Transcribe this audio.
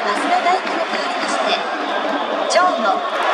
増田大輝の代わりましてジョンの